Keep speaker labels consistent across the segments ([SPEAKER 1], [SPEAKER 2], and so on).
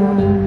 [SPEAKER 1] Thank you.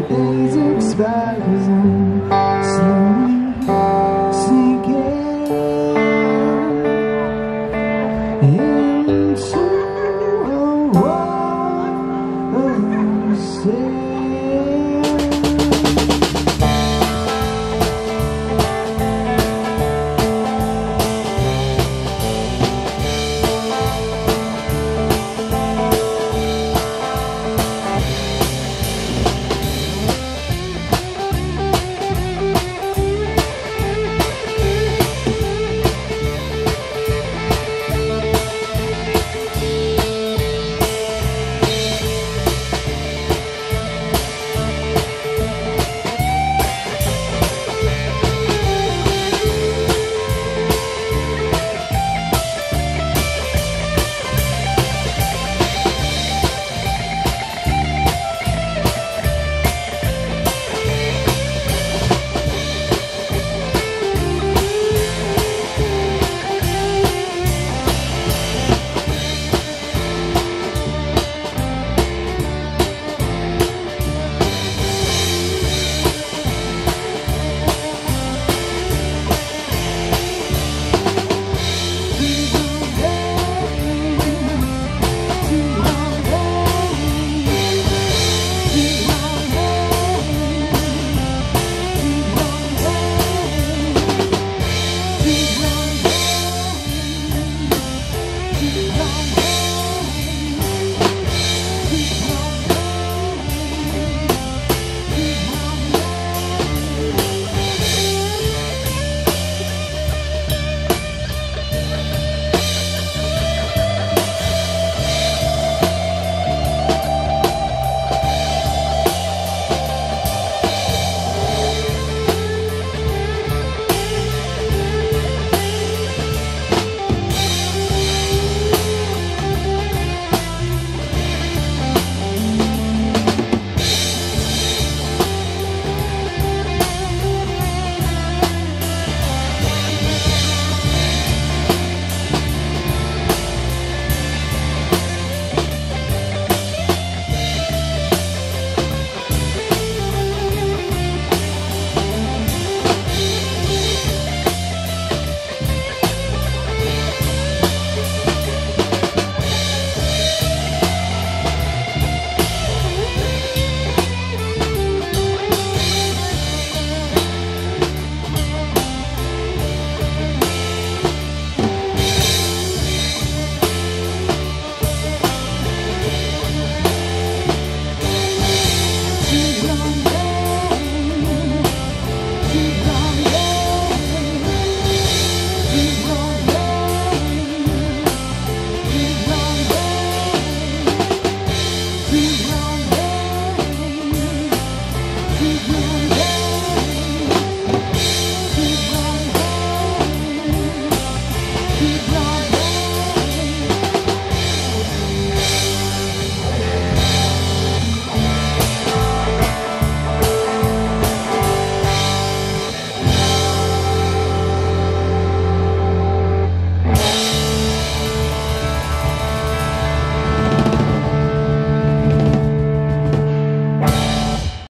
[SPEAKER 1] The days expires